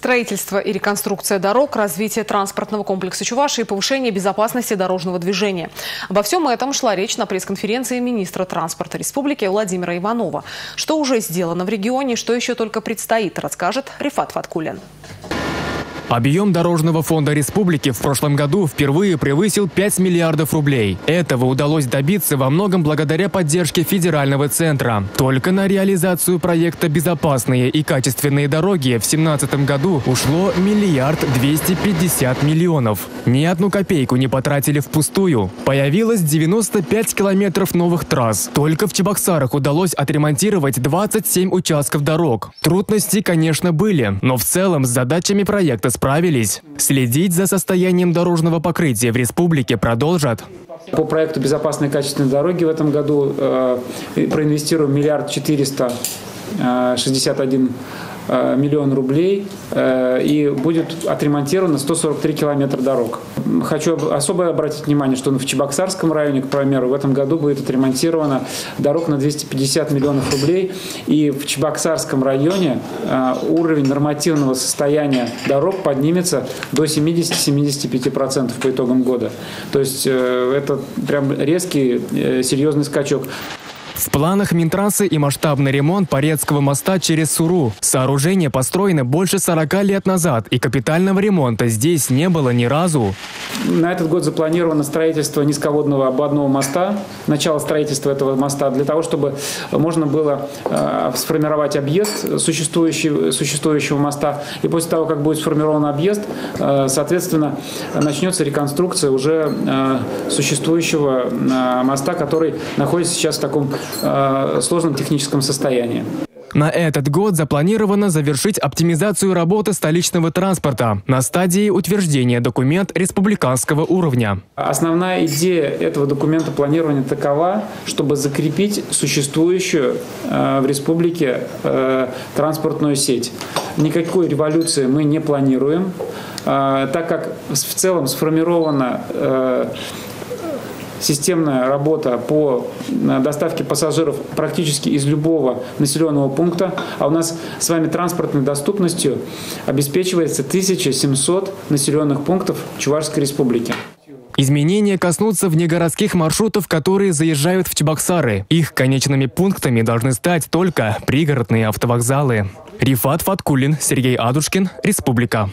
Строительство и реконструкция дорог, развитие транспортного комплекса Чувашии и повышение безопасности дорожного движения. Обо всем этом шла речь на пресс-конференции министра транспорта республики Владимира Иванова. Что уже сделано в регионе, что еще только предстоит, расскажет Рифат Фаткулин. Объем Дорожного фонда республики в прошлом году впервые превысил 5 миллиардов рублей. Этого удалось добиться во многом благодаря поддержке федерального центра. Только на реализацию проекта «Безопасные и качественные дороги» в 2017 году ушло миллиард 250 миллионов. Ни одну копейку не потратили впустую. Появилось 95 километров новых трасс. Только в Чебоксарах удалось отремонтировать 27 участков дорог. Трудности, конечно, были, но в целом с задачами проекта справились. Следить за состоянием дорожного покрытия в республике продолжат. По проекту «Безопасные качественные дороги» в этом году э, проинвестируем миллиард четыреста э, шестьдесят один Э, миллион рублей э, и будет отремонтировано 143 километра дорог. Хочу особо обратить внимание, что в Чебоксарском районе, к примеру, в этом году будет отремонтирована дорог на 250 миллионов рублей. И в Чебоксарском районе э, уровень нормативного состояния дорог поднимется до 70-75% по итогам года. То есть это прям резкий, серьезный скачок. В планах Минтрансы и масштабный ремонт Порецкого моста через Суру. Сооружение построено больше 40 лет назад, и капитального ремонта здесь не было ни разу. На этот год запланировано строительство низководного обводного моста, начало строительства этого моста, для того, чтобы можно было э, сформировать объезд существующего, существующего моста. И после того, как будет сформирован объезд, э, соответственно, начнется реконструкция уже э, существующего э, моста, который находится сейчас в таком э, сложном техническом состоянии. На этот год запланировано завершить оптимизацию работы столичного транспорта на стадии утверждения документ республиканского уровня. Основная идея этого документа планирования такова, чтобы закрепить существующую э, в республике э, транспортную сеть. Никакой революции мы не планируем, э, так как в целом сформирована э, системная работа по э, доставке пассажиров практически из любого населенного пункта, а у нас с вами транспортной доступностью обеспечивается 1700 населенных пунктов Чувашской республики. Изменения коснутся внегородских маршрутов, которые заезжают в Чебоксары. Их конечными пунктами должны стать только пригородные автовокзалы. Рифат Фаткулин, Сергей Адушкин, Республика.